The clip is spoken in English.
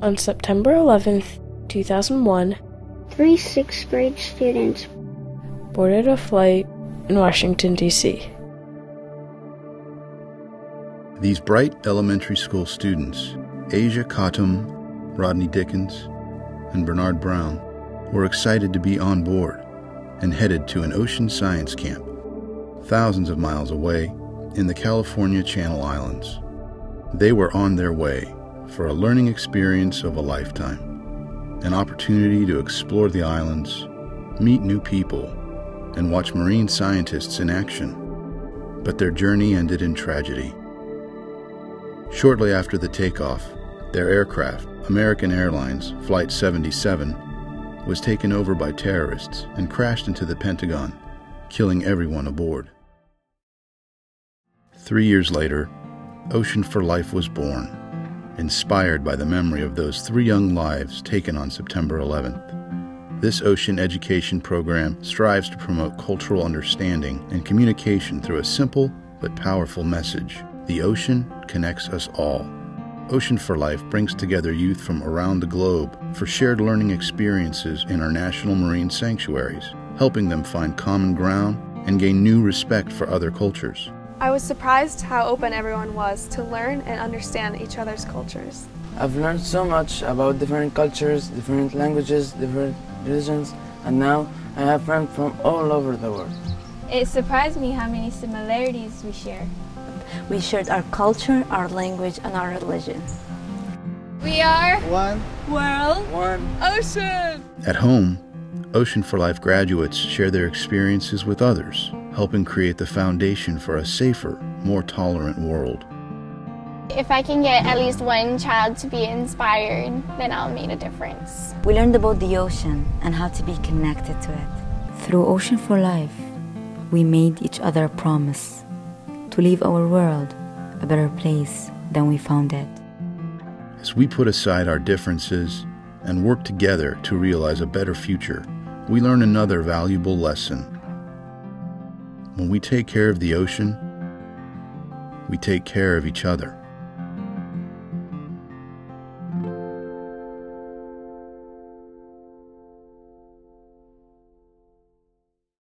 On September 11th, 2001, three sixth grade students boarded a flight in Washington, D.C. These bright elementary school students, Asia Cottom, Rodney Dickens, and Bernard Brown, were excited to be on board and headed to an ocean science camp thousands of miles away in the California Channel Islands. They were on their way for a learning experience of a lifetime, an opportunity to explore the islands, meet new people, and watch marine scientists in action. But their journey ended in tragedy. Shortly after the takeoff, their aircraft, American Airlines Flight 77, was taken over by terrorists and crashed into the Pentagon, killing everyone aboard. Three years later, Ocean for Life was born, inspired by the memory of those three young lives taken on September 11th. This ocean education program strives to promote cultural understanding and communication through a simple but powerful message. The ocean connects us all. Ocean for Life brings together youth from around the globe for shared learning experiences in our national marine sanctuaries, helping them find common ground and gain new respect for other cultures. I was surprised how open everyone was to learn and understand each other's cultures. I've learned so much about different cultures, different languages, different religions, and now I have friends from all over the world. It surprised me how many similarities we share. We shared our culture, our language, and our religion. We are one world, one ocean. At home, Ocean for Life graduates share their experiences with others, helping create the foundation for a safer, more tolerant world. If I can get at least one child to be inspired, then I'll make a difference. We learned about the ocean and how to be connected to it. Through Ocean for Life, we made each other a promise to leave our world a better place than we found it. As we put aside our differences and work together to realize a better future, we learn another valuable lesson. When we take care of the ocean, we take care of each other.